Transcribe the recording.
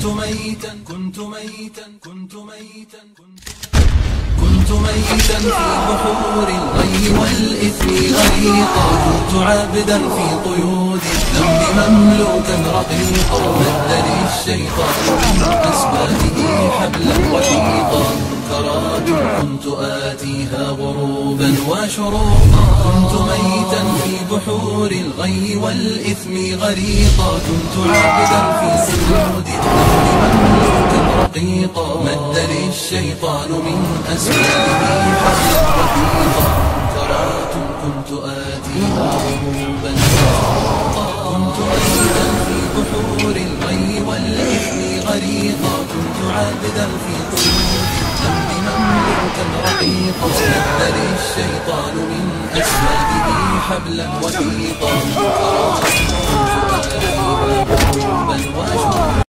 كنت ميتا كنت ميتا كنت ميتا كنت ميتا في بحور الغي والإثم غريقا كنت عابدا في قيود الذنب مملوكا رقيقا. مدني الشيطان من أسبابه حبلا وثيقا كراد كنت آتيها غروبا وشروقا. كنت ميتا في بحور الغي والإثم غريقا. كنت عابدا في سجود رقيقا مدني الشيطان من أسبابه حبلا وثيقا كرات كنت آتيها وشروقا كنت ميتا في بحور الغي والإثم غريقا كنت عابدا في قيود الذنب مملوكا رقيقا مدني الشيطان من أسبابه حبلا وثيقا كرات كنت آتيها غروبا وشروقا